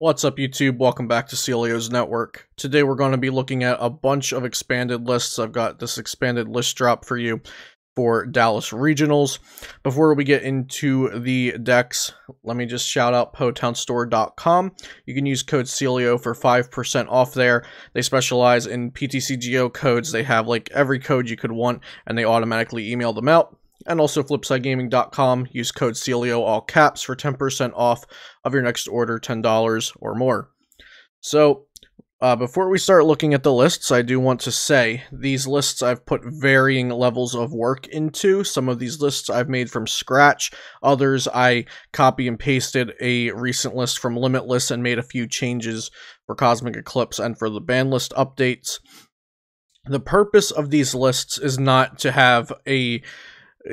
What's up YouTube? Welcome back to Celio's Network. Today we're going to be looking at a bunch of expanded lists. I've got this expanded list drop for you for Dallas Regionals. Before we get into the decks, let me just shout out PotownStore.com. You can use code Celio for 5% off there. They specialize in PTCGO codes. They have like every code you could want and they automatically email them out and also flipsidegaming.com. Use code CELIO all caps for 10% off of your next order, $10 or more. So, uh, before we start looking at the lists, I do want to say these lists I've put varying levels of work into. Some of these lists I've made from scratch, others I copy and pasted a recent list from Limitless and made a few changes for Cosmic Eclipse and for the ban list updates. The purpose of these lists is not to have a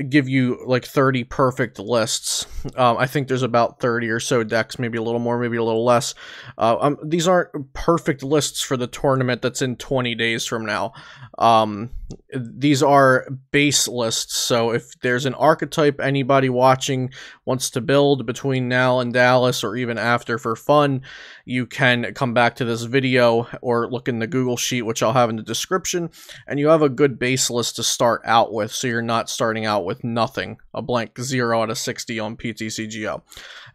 give you like 30 perfect lists. Um, I think there's about 30 or so decks, maybe a little more, maybe a little less. Uh, um, these aren't perfect lists for the tournament that's in 20 days from now. Um, these are base lists, so if there's an archetype anybody watching wants to build between now and Dallas or even after for fun, you can come back to this video or look in the Google Sheet, which I'll have in the description, and you have a good base list to start out with, so you're not starting out with nothing, a blank 0 out of 60 on PTCGO.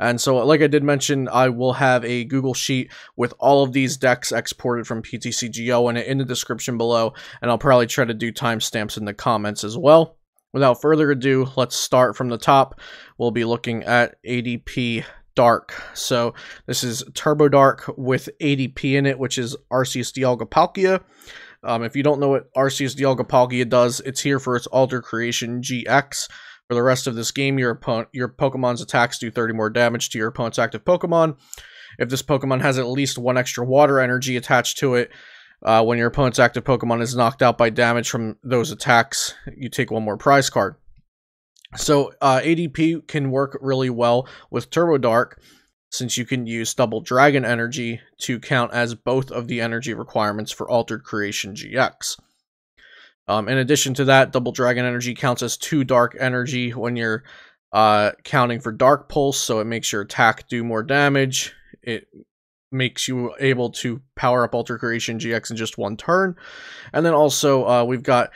And so, like I did mention, I will have a Google Sheet with all of these decks exported from PTCGO in it in the description below, and I'll probably try to do timestamps in the comments as well. Without further ado, let's start from the top. We'll be looking at ADP Dark. So this is Turbo Dark with ADP in it, which is Arceus Dialga. Um, if you don't know what Arceus Dialga does, it's here for its Alter Creation GX. For the rest of this game, your, opponent, your Pokemon's attacks do 30 more damage to your opponent's active Pokemon. If this Pokemon has at least one extra water energy attached to it, uh, when your opponent's active Pokemon is knocked out by damage from those attacks, you take one more prize card. So uh, ADP can work really well with Turbo Dark since you can use double dragon energy to count as both of the energy requirements for Altered Creation GX. Um, in addition to that, double dragon energy counts as two dark energy when you're uh, counting for Dark Pulse, so it makes your attack do more damage. It makes you able to power up Alter Creation GX in just one turn. And then also, uh, we've got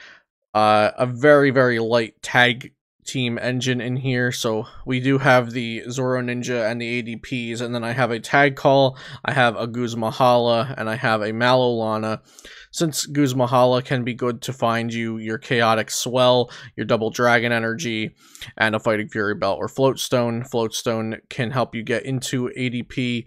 uh, a very, very light tag team engine in here. So we do have the Zoro Ninja and the ADPs, and then I have a tag call, I have a Guzma and I have a Malolana. Since Guzma can be good to find you your Chaotic Swell, your Double Dragon Energy, and a Fighting Fury Belt or Floatstone. Floatstone can help you get into ADP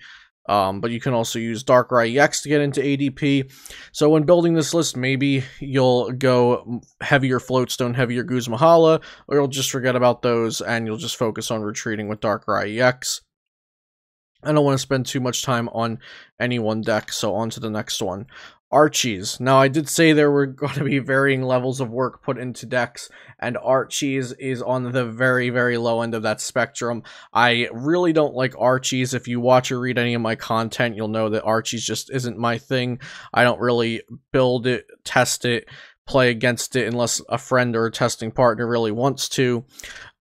um, but you can also use Darkrai EX to get into ADP. So when building this list, maybe you'll go heavier Floatstone, heavier Guzma or you'll just forget about those and you'll just focus on retreating with Darkrai EX. I don't want to spend too much time on any one deck, so on to the next one. Archies. Now, I did say there were going to be varying levels of work put into decks, and Archies is on the very, very low end of that spectrum. I really don't like Archies. If you watch or read any of my content, you'll know that Archies just isn't my thing. I don't really build it, test it, play against it unless a friend or a testing partner really wants to.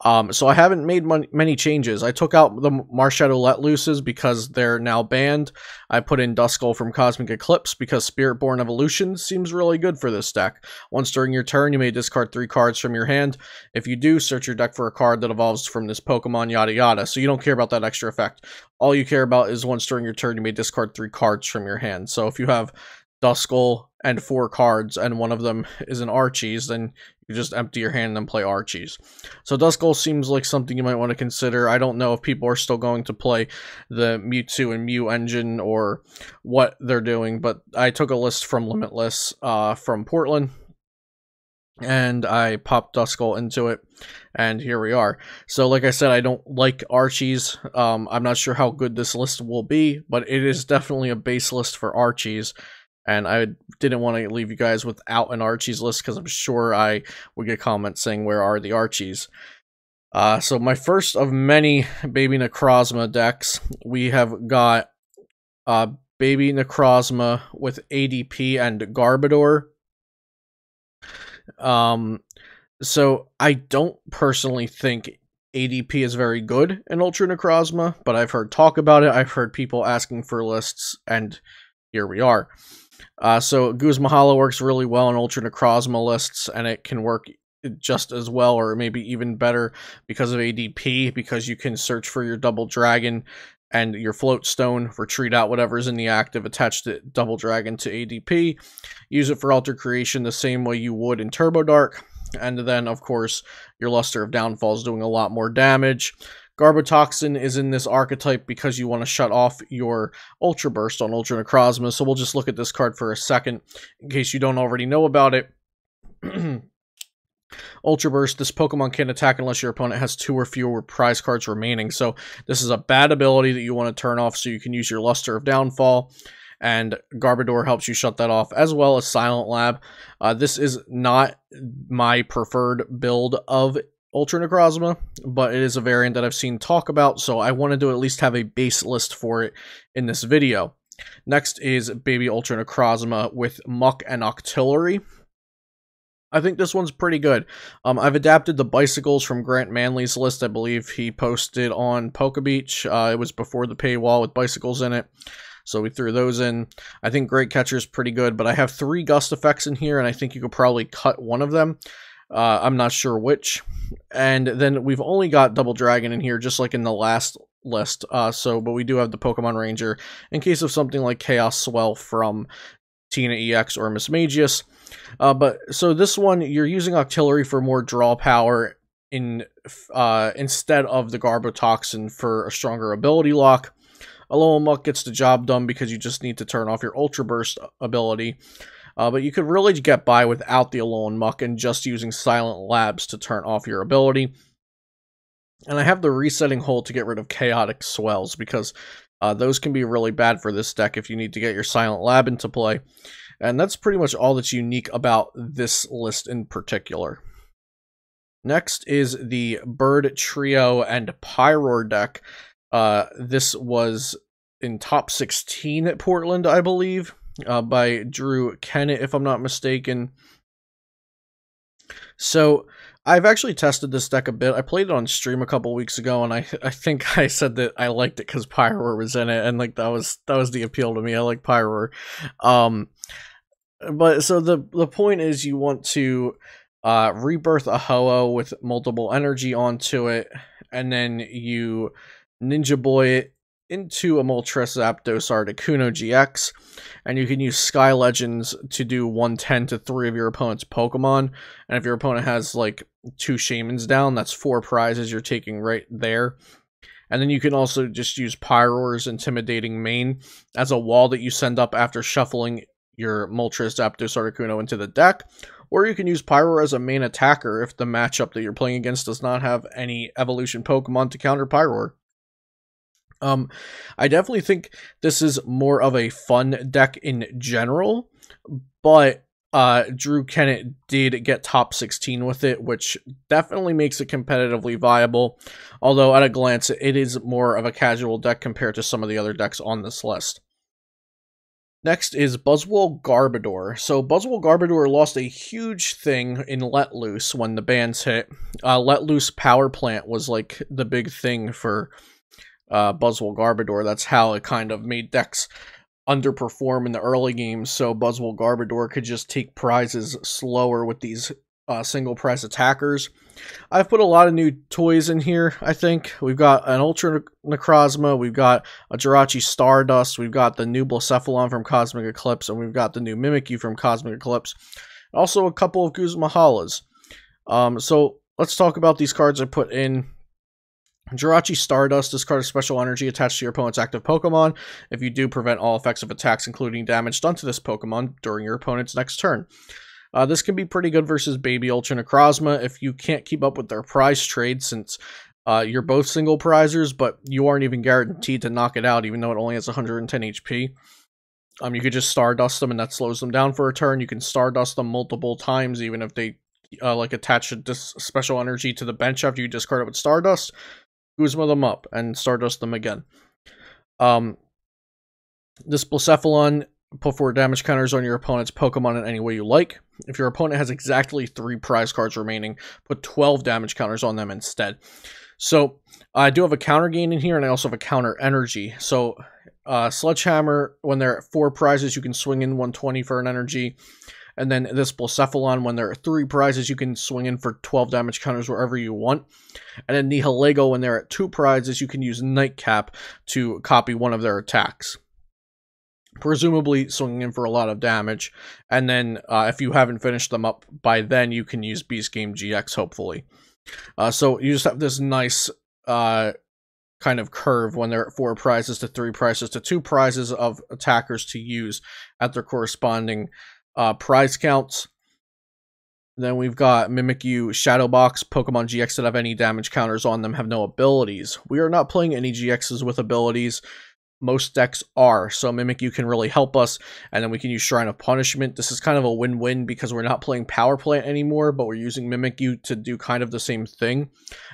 Um, so I haven't made many changes. I took out the Marshadow Let Looses because they're now banned. I put in Duskull from Cosmic Eclipse because Spiritborn Evolution seems really good for this deck. Once during your turn, you may discard three cards from your hand. If you do, search your deck for a card that evolves from this Pokemon, yada yada. So you don't care about that extra effect. All you care about is once during your turn, you may discard three cards from your hand. So if you have Duskull and four cards, and one of them is an Archie's, then you just empty your hand and play Archie's. So Duskull seems like something you might want to consider. I don't know if people are still going to play the Mewtwo and Mew engine or what they're doing, but I took a list from Limitless uh, from Portland, and I popped Duskull into it, and here we are. So, like I said, I don't like Archie's. Um, I'm not sure how good this list will be, but it is definitely a base list for Archees and I didn't want to leave you guys without an Archie's list because I'm sure I would get comments saying where are the Archies? Uh, so my first of many Baby Necrozma decks, we have got uh, Baby Necrozma with ADP and Garbodor. Um, so I don't personally think ADP is very good in Ultra Necrozma, but I've heard talk about it. I've heard people asking for lists, and here we are. Uh, so Guzma Hala works really well in Ultra Necrozma lists, and it can work just as well or maybe even better because of ADP, because you can search for your double dragon and your float stone, retreat out whatever's in the active, attach the double dragon to ADP, use it for alter creation the same way you would in Turbo Dark, and then of course your Luster of Downfall is doing a lot more damage. Garbotoxin is in this archetype because you want to shut off your Ultra Burst on Ultra Necrozma, so we'll just look at this card for a second in case you don't already know about it. Ultra Burst, this Pokemon can't attack unless your opponent has two or fewer prize cards remaining. So this is a bad ability that you want to turn off so you can use your Luster of Downfall. And Garbodor helps you shut that off, as well as Silent Lab. Uh, this is not my preferred build of Ultra Necrozma, but it is a variant that I've seen talk about, so I wanted to at least have a base list for it in this video. Next is Baby Ultra Necrozma with Muk and Octillery. I think this one's pretty good. Um, I've adapted the bicycles from Grant Manley's list. I believe he posted on Poke Beach. Uh, it was before the paywall with bicycles in it. So we threw those in. I think Great Catcher is pretty good, but I have three gust effects in here, and I think you could probably cut one of them. Uh, I'm not sure which. And then we've only got Double Dragon in here, just like in the last list. Uh, so, but we do have the Pokemon Ranger in case of something like Chaos Swell from Tina EX or Mismagius. Uh, but so this one, you're using Octillery for more draw power in uh, instead of the Garbotoxin for a stronger ability lock. Alolan Muk gets the job done because you just need to turn off your Ultra Burst ability. Uh, but you could really get by without the Alolan Muk and just using Silent Labs to turn off your ability. And I have the resetting hole to get rid of Chaotic Swells because uh, those can be really bad for this deck if you need to get your Silent Lab into play. And that's pretty much all that's unique about this list in particular. Next is the Bird Trio and Pyroar deck. Uh, this was in top 16 at Portland, I believe, uh, by Drew Kennett, if I'm not mistaken. So I've actually tested this deck a bit. I played it on stream a couple weeks ago, and I I think I said that I liked it because Pyroar was in it, and like that was that was the appeal to me. I like Pyroar. Um, but so the the point is, you want to uh, rebirth a Ho-Oh with multiple energy onto it, and then you Ninja Boy it into a Moltres Zapdos Articuno GX, and you can use Sky Legends to do 110 to 3 of your opponent's Pokemon. And if your opponent has like two Shaymins down, that's four prizes you're taking right there. And then you can also just use Pyroar's Intimidating Mane as a wall that you send up after shuffling your Moltres Zapdos Articuno into the deck. Or you can use Pyroar as a main attacker if the matchup that you're playing against does not have any evolution Pokemon to counter Pyroar. Um, I definitely think this is more of a fun deck in general, but uh, Drew Kennett did get top 16 with it, which definitely makes it competitively viable. Although at a glance, it is more of a casual deck compared to some of the other decks on this list. Next is Buzzwole Garbodor. So Buzzwole Garbodor lost a huge thing in Let Loose when the bans hit. Uh, Let Loose Power Plant was like the big thing for uh, Buzzwole Garbodor. That's how it kind of made decks underperform in the early games, so Buzzwole Garbodor could just take prizes slower with these uh, single prize attackers. I've put a lot of new toys in here, I think. We've got an Ultra Necrozma, we've got a Jirachi Stardust, we've got the new Blacephalon from Cosmic Eclipse, and we've got the new Mimikyu from Cosmic Eclipse. Also a couple of Guzma Halas. Um, so let's talk about these cards I put in Jirachi Stardust, discard a special energy attached to your opponent's active Pokemon. If you do, prevent all effects of attacks, including damage done to this Pokemon, during your opponent's next turn. Uh, this can be pretty good versus Baby Ultra Necrozma if you can't keep up with their prize trade, since uh, you're both single prizers, but you aren't even guaranteed to knock it out, even though it only has 110 HP. Um, you could just Stardust them, and that slows them down for a turn. You can Stardust them multiple times, even if they uh, like attach a special energy to the bench after you discard it with Stardust. Guzma them up and Stardust them again. Um, this Blacephalon put four damage counters on your opponent's Pokemon in any way you like. If your opponent has exactly three prize cards remaining, put 12 damage counters on them instead. So I do have a counter gain in here, and I also have a counter energy. So uh, Sledgehammer, when they're at four prizes, you can swing in 120 for an energy. And then this Blacephalon, when there are three prizes, you can swing in for 12 damage counters wherever you want. And then Nihilego, when they're at two prizes, you can use Nightcap to copy one of their attacks. Presumably swinging in for a lot of damage. And then uh, if you haven't finished them up by then, you can use Beast Game GX, hopefully. Uh, so you just have this nice uh, kind of curve when they're at four prizes to three prizes to two prizes of attackers to use at their corresponding uh, prize counts. Then we've got Mimikyu Shadowbox, Pokemon GX that have any damage counters on them have no abilities. We are not playing any GXs with abilities. Most decks are, so Mimikyu can really help us, and then we can use Shrine of Punishment. This is kind of a win-win because we're not playing Power Plant anymore, but we're using Mimikyu to do kind of the same thing.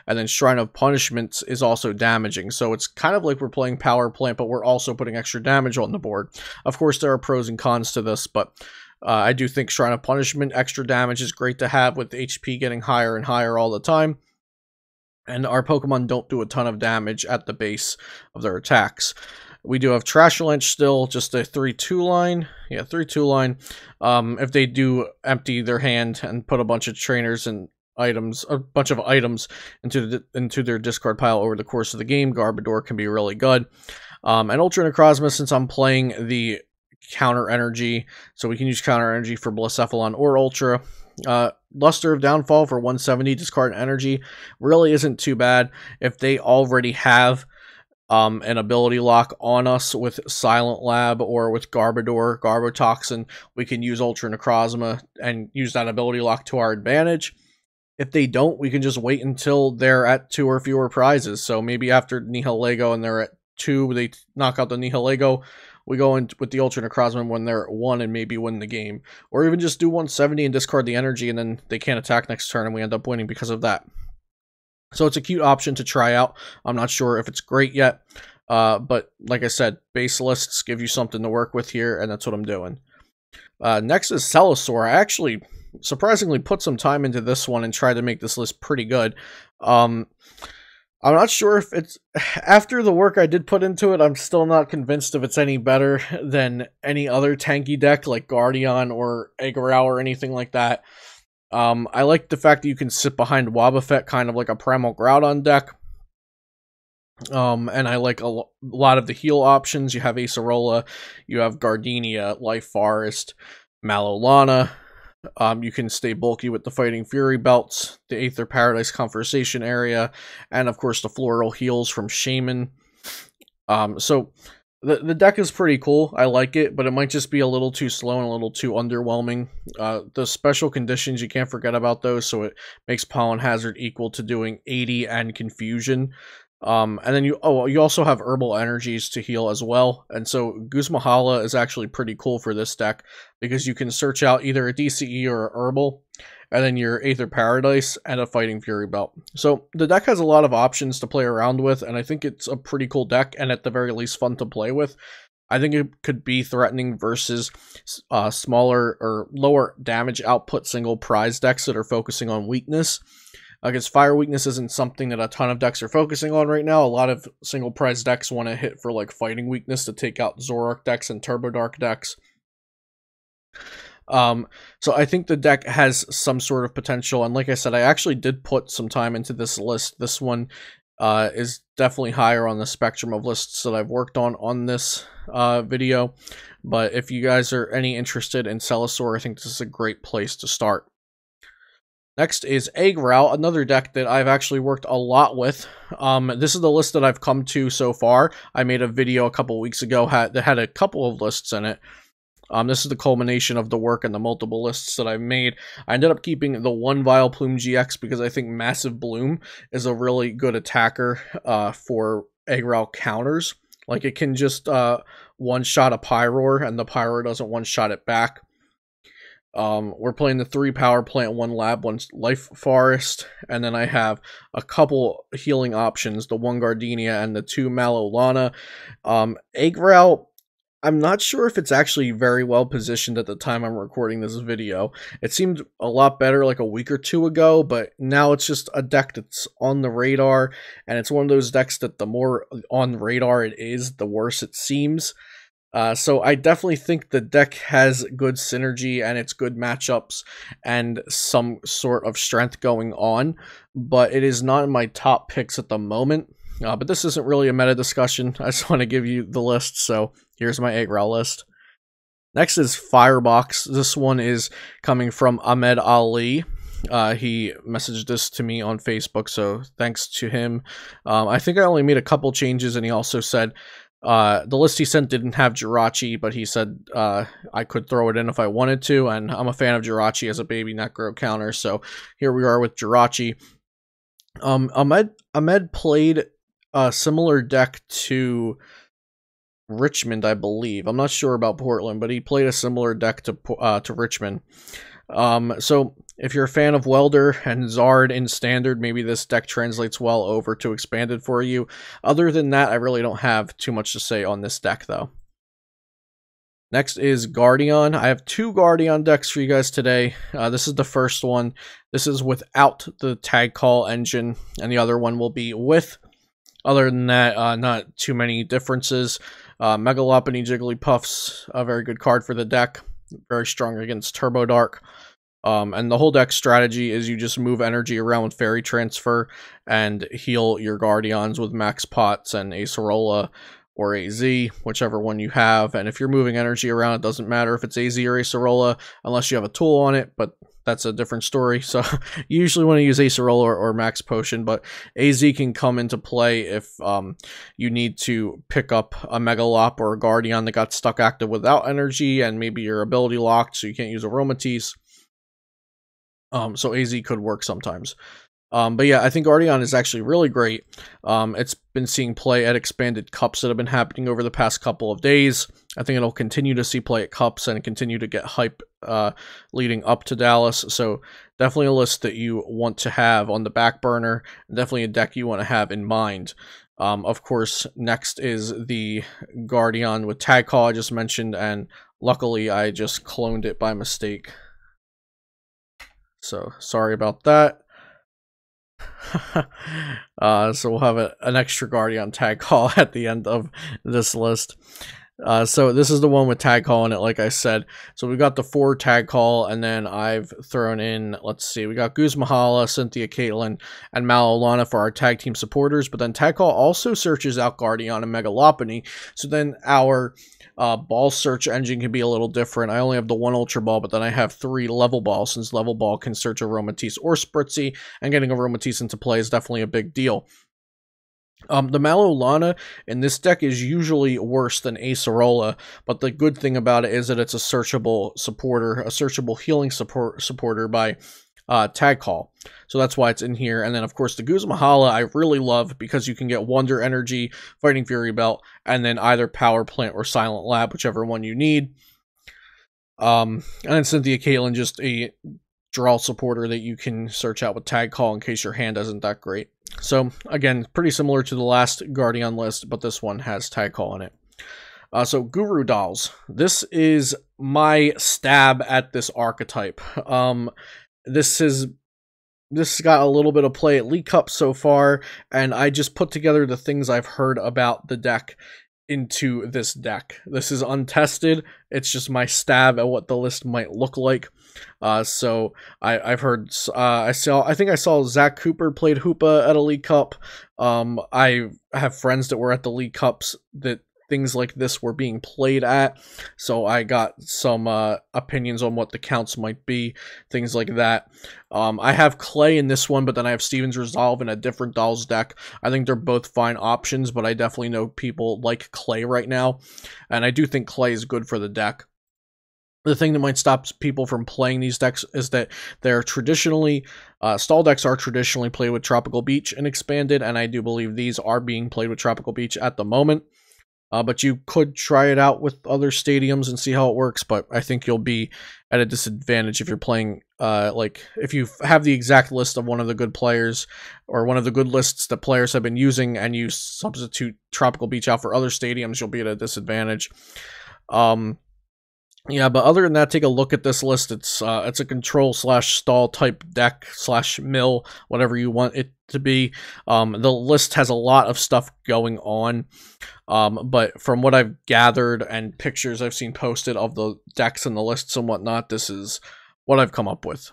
And then Shrine of Punishment is also damaging, so it's kind of like we're playing Power Plant, but we're also putting extra damage on the board. Of course, there are pros and cons to this, but uh, I do think Shrine of Punishment, extra damage is great to have with HP getting higher and higher all the time. And our Pokemon don't do a ton of damage at the base of their attacks. We do have Trashalanche still, just a 3-2 line. Yeah, 3-2 line. Um, if they do empty their hand and put a bunch of trainers and items, a bunch of items into the, into their discard pile over the course of the game, Garbodor can be really good. Um, and Ultra Necrozma, since I'm playing the counter energy, so we can use counter energy for Blacephalon or Ultra. Uh, Luster of Downfall for 170 discard energy really isn't too bad if they already have um, an ability lock on us with Silent Lab or with Garbodor, Garbotoxin. We can use Ultra Necrozma and use that ability lock to our advantage. If they don't, we can just wait until they're at two or fewer prizes. So maybe after Nihilego and they're at two, they knock out the Nihilego we go in with the Ultra Necrozma when they're at one and maybe win the game. Or even just do 170 and discard the energy and then they can't attack next turn and we end up winning because of that. So it's a cute option to try out. I'm not sure if it's great yet. Uh, but like I said, base lists give you something to work with here, and that's what I'm doing. Uh, next is Celosaur. I actually surprisingly put some time into this one and tried to make this list pretty good. Um, I'm not sure if it's after the work I did put into it. I'm still not convinced if it's any better than any other tanky deck like Guardian or Eggrow or anything like that. Um, I like the fact that you can sit behind Wobbuffet, kind of like a Primal Groudon deck. Um, and I like a, lot of the heal options. You have Acerola, you have Gardenia, Life Forest, Mallow um, you can stay bulky with the Fighting Fury belts, the Aether Paradise Conservation area, and of course the Floral Heals from Shaymin. Um, so the the deck is pretty cool. I like it, but it might just be a little too slow and a little too underwhelming. Uh, the special conditions you can't forget about those, so it makes Pollen Hazard equal to doing 80 and Confusion. Um, and then you oh you also have herbal energies to heal as well, and so Guzma is actually pretty cool for this deck because you can search out either a DCE or a herbal, and then your Aether Paradise and a Fighting Fury belt. So the deck has a lot of options to play around with, and I think it's a pretty cool deck, and at the very least fun to play with. I think it could be threatening versus uh, smaller or lower damage output single prize decks that are focusing on weakness. Because fire weakness isn't something that a ton of decks are focusing on right now. A lot of single prize decks want to hit for like fighting weakness to take out Zoroark decks and Turbo Dark decks. Um, so I think the deck has some sort of potential, and like I said, I actually did put some time into this list. This one uh, is definitely higher on the spectrum of lists that I've worked on on this uh, video. But if you guys are any interested in Celosaur, I think this is a great place to start. Next is Eggrow, another deck that I've actually worked a lot with. Um, this is the list that I've come to so far. I made a video a couple weeks ago had, that had a couple of lists in it. Um, this is the culmination of the work and the multiple lists that I've made. I ended up keeping the one Vileplume GX because I think Massive Bloom is a really good attacker uh, for Eggrow counters. Like it can just uh, one-shot a Pyroar and the Pyroar doesn't one-shot it back. Um, we're playing the three power plant, one lab, one life forest, and then I have a couple healing options: the one Gardenia and the two malolana. Um, I'm not sure if it's actually very well positioned at the time I'm recording this video. It seemed a lot better like a week or two ago, but now it's just a deck that's on the radar, and it's one of those decks that the more on radar it is, the worse it seems. Uh, so I definitely think the deck has good synergy and it's good matchups and some sort of strength going on, but it is not in my top picks at the moment. Uh, but this isn't really a meta discussion. I just want to give you the list. So here's my Eggrow list. Next is Firebox. This one is coming from Ahmed Ali. Uh, he messaged this to me on Facebook, so thanks to him. Um, I think I only made a couple changes, and he also said uh, the list he sent didn't have Jirachi, but he said uh, I could throw it in if I wanted to, and I'm a fan of Jirachi as a baby Necro counter, so here we are with Jirachi. Um, Ahmed Ahmed played a similar deck to Richmond, I believe. I'm not sure about Portland, but he played a similar deck to uh, to Richmond. Um, so if you're a fan of Welder and Zard in Standard, maybe this deck translates well over to Expanded for you. Other than that, I really don't have too much to say on this deck, though. Next is Guardian. I have two Guardian decks for you guys today. Uh, this is the first one. This is without the tag call engine, and the other one will be with other than that, uh, not too many differences. Uh, Mega Lopunny Jigglypuff's a very good card for the deck. Very strong against Turbo Dark. Um, and the whole deck strategy is you just move energy around with Fairy Transfer and heal your Guardians with Max Pots and Acerola or AZ, whichever one you have. And if you're moving energy around, it doesn't matter if it's AZ or Acerola unless you have a tool on it, but that's a different story. So you usually want to use Acerola or, or, Max Potion, but AZ can come into play if um, you need to pick up a Megalop or a Guardian that got stuck active without energy and maybe your ability locked so you can't use Aromatisse. Um, so AZ could work sometimes. Um, but yeah, I think Guardian is actually really great. Um, it's been seeing play at expanded cups that have been happening over the past couple of days. I think it'll continue to see play at cups and continue to get hype uh, leading up to Dallas. So definitely a list that you want to have on the back burner. Definitely a deck you want to have in mind. Um, of course, next is the Guardian with Tag Call I just mentioned, and luckily I just cloned it by mistake. So sorry about that. uh, so we'll have a, an extra Guardian tag call at the end of this list. Uh, so this is the one with tag call in it, like I said. So we got the four tag call, and then I've thrown in, let's see, we got Guzma Hala, Cynthia Caitlin, and Malolana for our tag team supporters. But then tag call also searches out Guardian and Mega Lopunny. So then our uh, ball search engine can be a little different. I only have the one Ultra Ball, but then I have three Level Ball, since Level Ball can search Aromatisse or Spritzee, and getting Aromatisse into play is definitely a big deal. Um, the Malolana in this deck is usually worse than Acerola, but the good thing about it is that it's a searchable supporter, a searchable healing support supporter by uh, tag call. So that's why it's in here. And then, of course, the Guzma Hala I really love because you can get Wonder Energy, Fighting Fury Belt, and then either Power Plant or Silent Lab, whichever one you need. Um, and then Cynthia Caitlin, just a draw supporter that you can search out with tag call in case your hand isn't that great. So again, pretty similar to the last Guardian list, but this one has tag call in it. Uh, so Guru Dolls. This is my stab at this archetype. Um, this is this got a little bit of play at League Cup so far, and I just put together the things I've heard about the deck into this deck. This is untested. It's just my stab at what the list might look like. Uh, so I, I've heard uh, I saw I think I saw Zach Cooper played Hoopa at a League Cup. Um, I have friends that were at the League Cups that things like this were being played at. So I got some uh, opinions on what the counts might be, things like that. Um, I have Clay in this one, but then I have Steven's Resolve in a different Dolls deck. I think they're both fine options, but I definitely know people like Clay right now. And I do think Clay is good for the deck the thing that might stop people from playing these decks is that they're traditionally uh, stall decks are traditionally played with tropical beach and expanded and i do believe these are being played with tropical beach at the moment uh, but you could try it out with other stadiums and see how it works. But I think you'll be at a disadvantage if you're playing, uh, like, if you have the exact list of one of the good players or one of the good lists that players have been using and you substitute Tropical Beach out for other stadiums, you'll be at a disadvantage. Um, yeah, but other than that, take a look at this list. It's uh, it's a control slash stall type deck slash mill, whatever you want it to be. Um, the list has a lot of stuff going on, um, but from what I've gathered and pictures I've seen posted of the decks and the lists and whatnot, this is what I've come up with.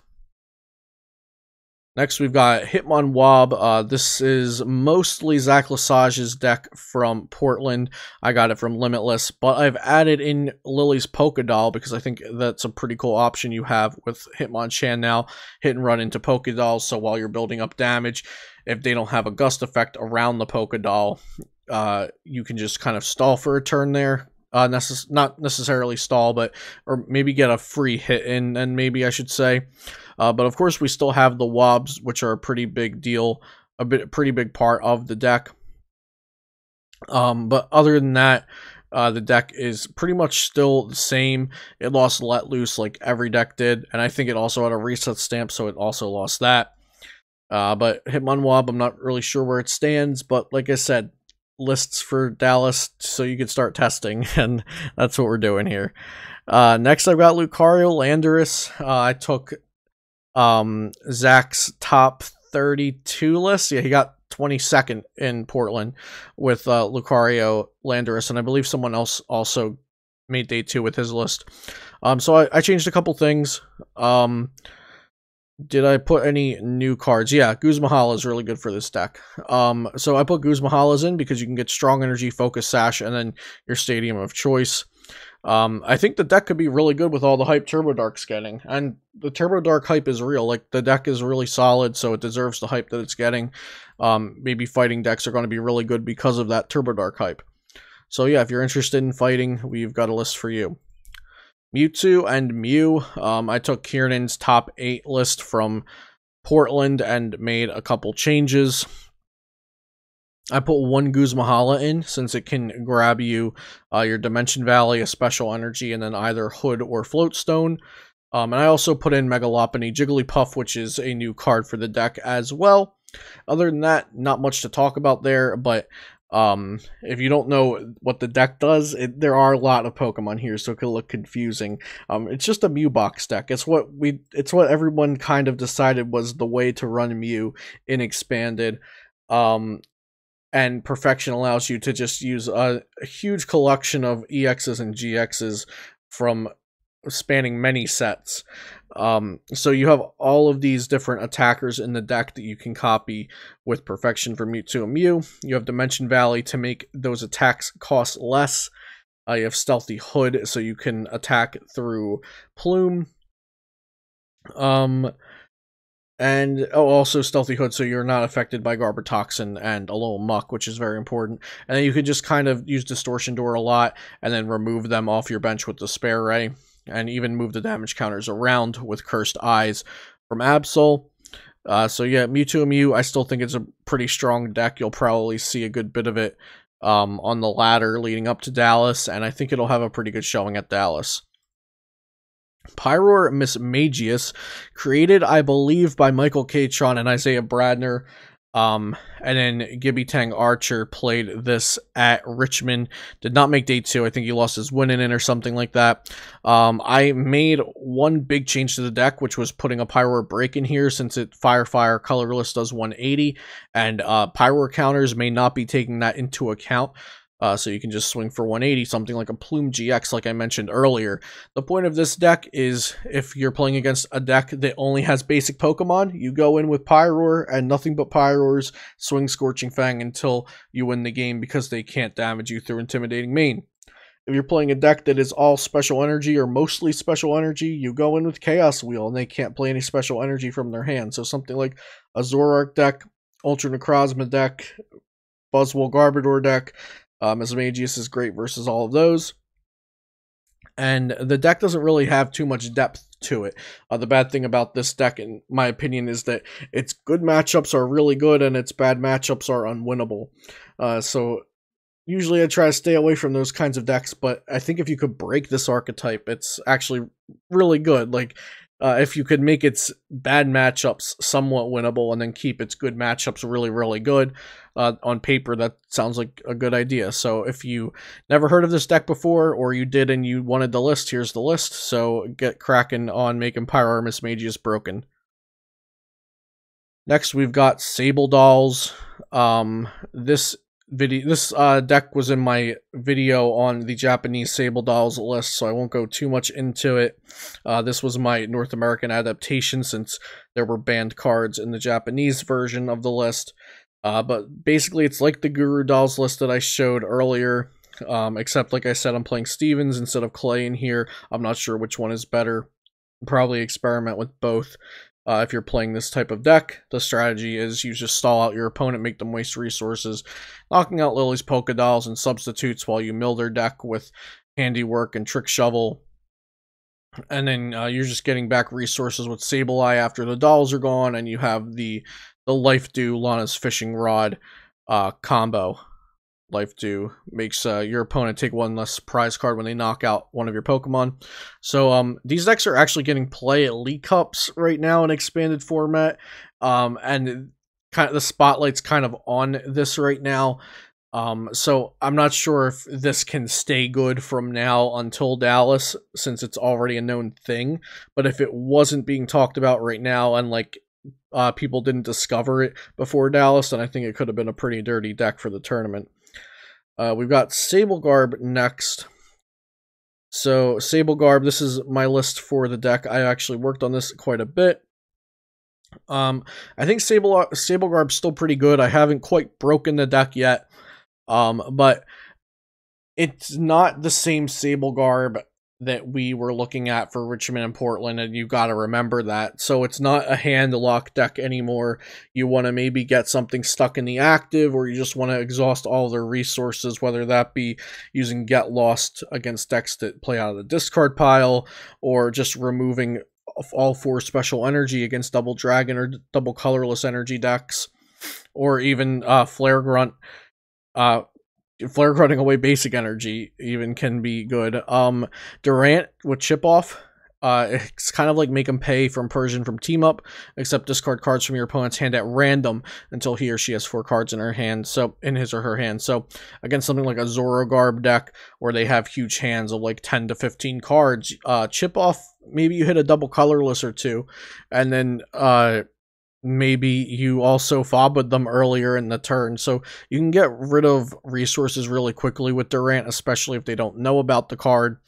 Next, we've got Hitmonwob. Uh, this is mostly Zach Lesage's deck from Portland. I got it from Limitless, but I've added in Lillie's Poke Doll because I think that's a pretty cool option you have with Hitmonchan now. Hit and run into Poke Dolls, so while you're building up damage, if they don't have a gust effect around the Poke Doll, uh, you can just kind of stall for a turn there. Uh, necess- not necessarily stall, but or maybe get a free hit in, and maybe I should say. Uh, but of course, we still have the Wobs, which are a pretty big deal, a bit pretty big part of the deck. Um, but other than that, uh, the deck is pretty much still the same. It lost Let Loose like every deck did, and I think it also had a reset stamp, so it also lost that. Uh, but Hitmonwob, I'm not really sure where it stands, but like I said, lists for Dallas so you could start testing, and that's what we're doing here. Uh, next, I've got Lucario Landorus. Uh, I took um, Zach's top 32 list. Yeah, he got 22nd in Portland with uh, Lucario Landorus, and I believe someone else also made day two with his list. Um, so I, I changed a couple things. Um, did I put any new cards? Yeah, Guzmahala is really good for this deck. Um, so I put Guzmahalas in because you can get Strong Energy, Focus Sash, and then your Stadium of Choice. Um, I think the deck could be really good with all the hype Turbo Dark's getting, and the Turbo Dark hype is real. Like the deck is really solid, so it deserves the hype that it's getting. Um, maybe fighting decks are going to be really good because of that Turbo Dark hype. So yeah, if you're interested in fighting, we've got a list for you. Mewtwo and Mew. Um, I took Kiernan's top eight list from Portland and made a couple changes. I put one Guzmahala in since it can grab you uh, your Dimension Valley, a special energy, and then either Hood or Float Stone. Um, and I also put in Mega Lopunny Jigglypuff, which is a new card for the deck as well. Other than that, not much to talk about there, but um, if you don't know what the deck does, it, there are a lot of Pokemon here, so it could look confusing. Um, it's just a Mew box deck. It's what we, it's what everyone kind of decided was the way to run Mew in Expanded. Um, and perfection allows you to just use a, a, huge collection of exs and gxs from spanning many sets um, so you have all of these different attackers in the deck that you can copy with perfection for mewtwo and mew. You have dimension valley to make those attacks cost less. Uh, you have stealthy hood so you can attack through plume. Um and oh, also Stealthy Hood, so you're not affected by Garbotoxin and a little Muk, which is very important. And then you could just kind of use Distortion Door a lot, and then remove them off your bench with the Spare Ray, and even move the damage counters around with Cursed Eyes from Absol. Uh, so yeah, Mewtwo Mew, I still think it's a pretty strong deck. You'll probably see a good bit of it um, on the ladder leading up to Dallas, and I think it'll have a pretty good showing at Dallas. Pyroar Mismagius, created, I believe, by Michael Catron and Isaiah Bradner. Um, and then Gibby Tang Archer played this at Richmond. Did not make day two. I think he lost his win in or something like that. Um, I made one big change to the deck, which was putting a Pyroar BREAK in here since it Fire Fire colorless does 180, and uh, Pyroar counters may not be taking that into account. Uh, so you can just swing for 180, something like a Plume GX, like I mentioned earlier. The point of this deck is if you're playing against a deck that only has basic Pokemon, you go in with Pyroar and nothing but Pyroars, swing Scorching Fang until you win the game because they can't damage you through Intimidating Mane. If you're playing a deck that is all special energy or mostly special energy, you go in with Chaos Wheel and they can't play any special energy from their hand. So something like a Zoroark deck, Ultra Necrozma deck, Buzzwole Garbodor deck, um, Mismagius is great versus all of those. And the deck doesn't really have too much depth to it. Uh, the bad thing about this deck, in my opinion, is that its good matchups are really good and its bad matchups are unwinnable. Uh, so usually I try to stay away from those kinds of decks, but I think if you could break this archetype, it's actually really good. Like, uh, if you could make its bad matchups somewhat winnable and then keep its good matchups really, really good uh, on paper, that sounds like a good idea. So if you never heard of this deck before, or you did and you wanted the list, here's the list. So get cracking on making Pyroar Mismagius broken. Next, we've got Sable Dolls. Um, this video this uh, deck was in my video on the Japanese Sable Dolls list, so I won't go too much into it. Uh, this was my North American adaptation since there were banned cards in the Japanese version of the list. Uh, but basically, it's like the Guru Dolls list that I showed earlier, um, except like I said, I'm playing Stevens instead of Clay in here. I'm not sure which one is better. Probably experiment with both. Uh, if you're playing this type of deck, the strategy is you just stall out your opponent, make them waste resources, knocking out Lillie's Poke Dolls and substitutes while you mill their deck with Handiwork and Trick Shovel. And then uh, you're just getting back resources with Sableye after the dolls are gone, and you have the the Life Dew Lana's Fishing Rod uh, combo life dew makes uh, your opponent take one less prize card when they knock out one of your Pokemon. So um, these decks are actually getting play at League Cups right now in expanded format, um, and kind of the spotlight's kind of on this right now. Um, so I'm not sure if this can stay good from now until Dallas, since it's already a known thing. But if it wasn't being talked about right now, and like uh, people didn't discover it before Dallas, then I think it could have been a pretty dirty deck for the tournament. Uh, we've got Sable Garb next. So Sable Garb, this is my list for the deck. I actually worked on this quite a bit. Um, I think Sable Sable Garb's still pretty good. I haven't quite broken the deck yet, um, but it's not the same Sable Garb that we were looking at for Richmond and Portland, and you got to remember that. So it's not a hand lock deck anymore. You want to maybe get something stuck in the active, or you just want to exhaust all their resources, whether that be using Get Lost against decks that play out of the discard pile, or just removing all four special energy against double dragon or double colorless energy decks, or even uh, Flare Grunt. Uh, flare grunting away basic energy even can be good. Um, Durant with chip off. Uh, it's kind of like make him pay from Persian from Team Up, except discard cards from your opponent's hand at random until he or she has four cards in her hand, so in his or her hand. So against something like a Zoro Garb deck, where they have huge hands of like 10 to 15 cards, uh, chip off, maybe you hit a double colorless or two, and then uh, maybe you also fobbed them earlier in the turn. So you can get rid of resources really quickly with Durant, especially if they don't know about the card.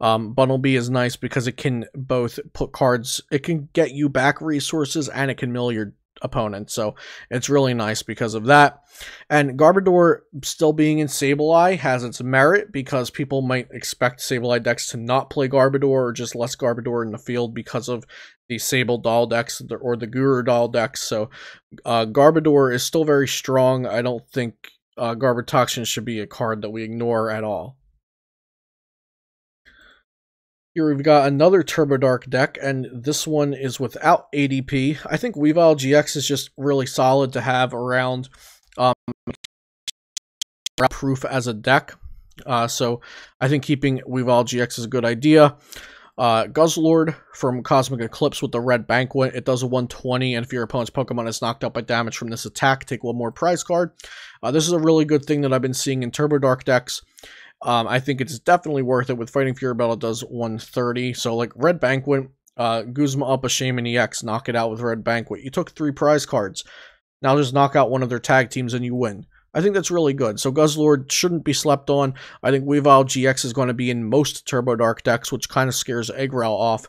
Um, Bunnelby is nice because it can both put cards, it can get you back resources and it can mill your opponent. So it's really nice because of that. And Garbodor still being in Sableye has its merit because people might expect Sableye decks to not play Garbodor or just less Garbodor in the field because of the Sable Doll decks or the Guru Doll decks. So uh, Garbodor is still very strong. I don't think uh, Garbotoxin should be a card that we ignore at all. Here we've got another Turbo Dark deck, and this one is without ADP. I think Weavile GX is just really solid to have around um, proof as a deck. Uh, so I think keeping Weavile GX is a good idea. Uh, Guzzlord from Cosmic Eclipse with the Red Banquet. It does a 120, and if your opponent's Pokemon is knocked out by damage from this attack, take one more prize card. Uh, this is a really good thing that I've been seeing in Turbo Dark decks. Um, I think it's definitely worth it with Fighting Fury Belt does 130. So like Red Banquet, uh, Guzma up a Shaymin EX, knock it out with Red Banquet. You took three prize cards. Now just knock out one of their tag teams and you win. I think that's really good. So Guzzlord shouldn't be slept on. I think Weavile GX is going to be in most Turbo Dark decks, which kind of scares Eggrow off.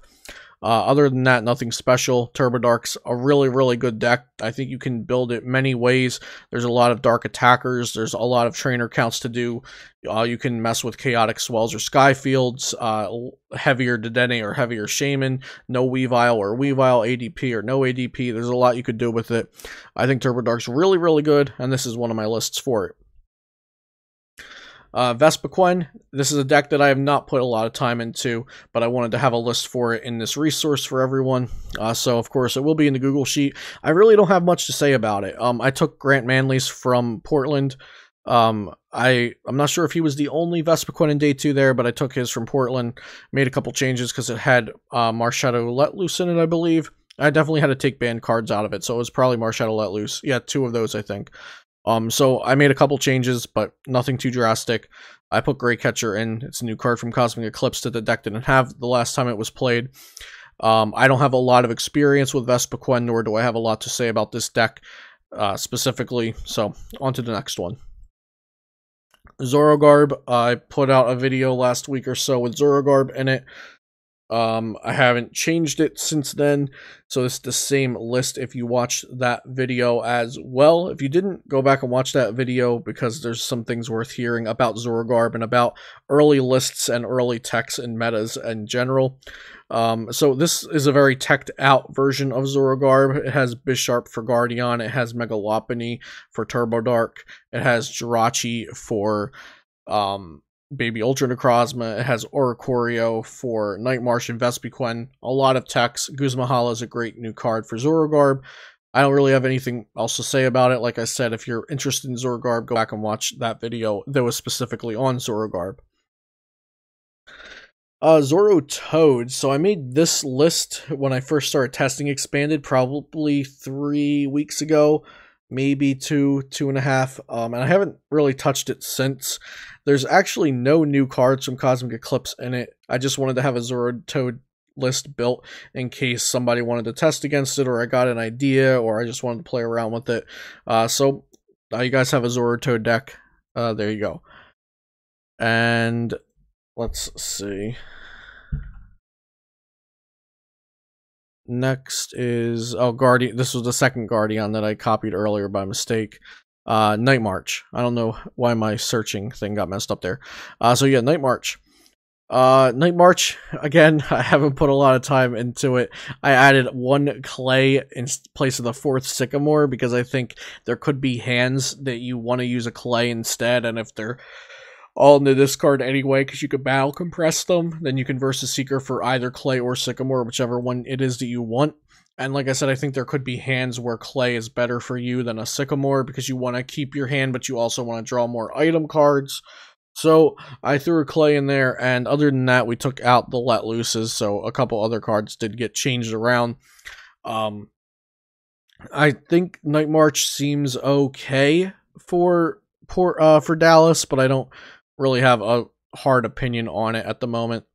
Uh, other than that, nothing special. Turbo Dark's a really, really good deck. I think you can build it many ways. There's a lot of dark attackers. There's a lot of trainer counts to do. Uh, you can mess with Chaotic Swells or Skyfields, uh, heavier Dedenne or heavier Shaymin, no Weavile or Weavile, ADP or no ADP. There's a lot you could do with it. I think Turbo Dark's really, really good, and this is one of my lists for it. Uh, Vespiquen, this is a deck that I have not put a lot of time into, but I wanted to have a list for it in this resource for everyone. Uh, so, of course, it will be in the Google Sheet. I really don't have much to say about it. Um, I took Grant Manley's from Portland. Um, I I'm not sure if he was the only Vespiquen in day two there, but I took his from Portland, made a couple changes because it had uh, Marshadow Let Loose in it, I believe. I definitely had to take banned cards out of it, so it was probably Marshadow Let Loose. Yeah, two of those I think. Um, so I made a couple changes, but nothing too drastic. I put Great Catcher in. It's a new card from Cosmic Eclipse that the deck didn't have the last time it was played. Um, I don't have a lot of experience with Vespiquen, nor do I have a lot to say about this deck uh, specifically. So on to the next one. Zorogarb, I put out a video last week or so with Zorogarb in it. Um, I haven't changed it since then, so it's the same list if you watched that video as well. If you didn't, go back and watch that video because there's some things worth hearing about Zorogarb and about early lists and early techs and metas in general. Um, so this is a very teched out version of Zorogarb. It has Bisharp for Guardian, it has Mega Lopunny for Turbo Dark, it has Jirachi for um, Baby Ultra Necrozma. It has Oricorio for Night March and Vespiquen. A lot of techs. Guzmahala is a great new card for Zorogarb. I don't really have anything else to say about it. Like I said, if you're interested in Zorogarb, go back and watch that video that was specifically on Zorogarb. Uh, Zoro Toad. So I made this list when I first started testing Expanded, probably three weeks ago maybe two, two and a half. Um, and I haven't really touched it since. There's actually no new cards from Cosmic Eclipse in it. I just wanted to have a Zorotoad list built in case somebody wanted to test against it, or I got an idea, or I just wanted to play around with it. Uh, so uh, you guys have a Zorotoad deck. Uh, there you go. And let's see. Next is oh Guardian. This was the second Guardian that I copied earlier by mistake. Uh, Night March. I don't know why my searching thing got messed up there. Uh, so yeah, Night March. Uh, Night March again. I haven't put a lot of time into it. I added one clay in place of the fourth sycamore because I think there could be hands that you want to use a clay instead, and if they're all in the discard anyway because you could battle compress them. Then you can versus Seeker for either Clay or Sycamore, whichever one it is that you want. And like I said, I think there could be hands where Clay is better for you than a Sycamore because you want to keep your hand, but you also want to draw more item cards. So I threw a Clay in there, and other than that, we took out the Let Looses, so a couple other cards did get changed around. Um, I think Night March seems okay for for uh, for Dallas, but I don't really have a hard opinion on it at the moment.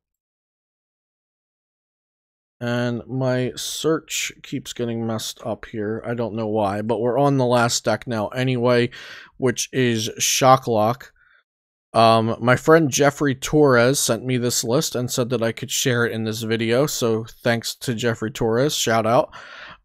And my search keeps getting messed up here. I don't know why, but we're on the last deck now anyway, which is Shocklock. Um, my friend Jeffrey Torres sent me this list and said that I could share it in this video, so thanks to Jeffrey Torres, shout out.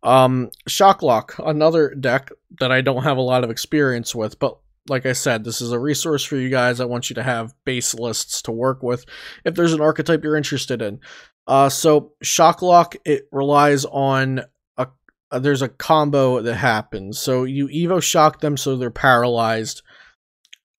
Um, Shocklock, another deck that I don't have a lot of experience with, but like I said, this is a resource for you guys. I want you to have base lists to work with if there's an archetype you're interested in. Uh, so Shocklock, it relies on a, uh, there's a combo that happens. So you Evo shock them so they're paralyzed.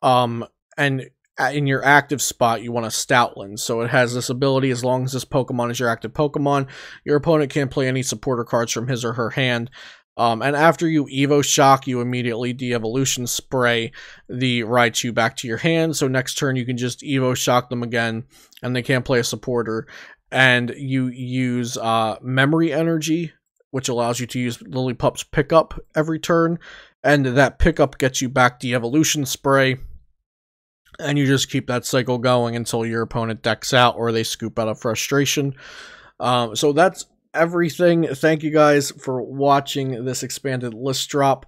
Um, and in your active spot, you want a Stoutland. So it has this ability as long as this Pokemon is your active Pokemon, your opponent can't play any supporter cards from his or her hand um, and after you Evo Shock, you immediately de-evolution spray the Raichu back to your hand. So next turn you can just Evo Shock them again, and they can't play a supporter. And you use uh, Memory Energy, which allows you to use Lillipups Pickup every turn. And that pickup gets you back de-evolution spray. And you just keep that cycle going until your opponent decks out or they scoop out of frustration. Um, so that's everything. Thank you guys for watching this expanded list drop.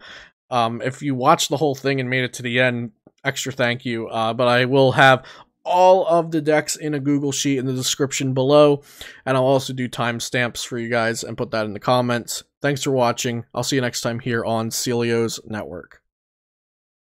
Um, if you watched the whole thing and made it to the end, extra thank you. Uh, but I will have all of the decks in a Google Sheet in the description below, and I'll also do timestamps for you guys and put that in the comments. Thanks for watching. I'll see you next time here on Celio's Network.